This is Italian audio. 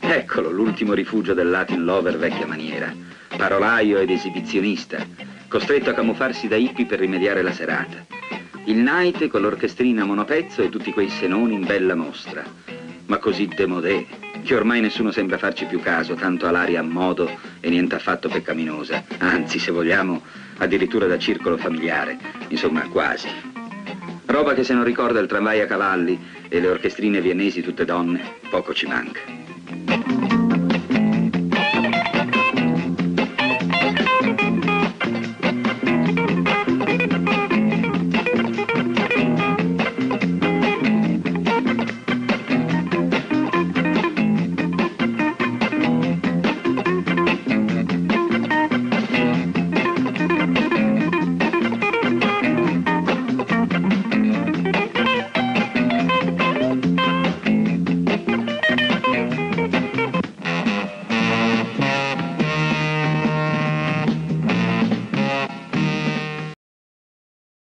Eccolo, l'ultimo rifugio del Latin lover vecchia maniera. Parolaio ed esibizionista, costretto a camuffarsi da hippie per rimediare la serata. Il night con l'orchestrina monopezzo e tutti quei senoni in bella mostra. Ma così demodé, che ormai nessuno sembra farci più caso, tanto ha l'aria a modo e niente affatto peccaminosa. Anzi, se vogliamo, addirittura da circolo familiare. Insomma, quasi. Prova che se non ricorda il tramvai a cavalli e le orchestrine viennesi tutte donne, poco ci manca.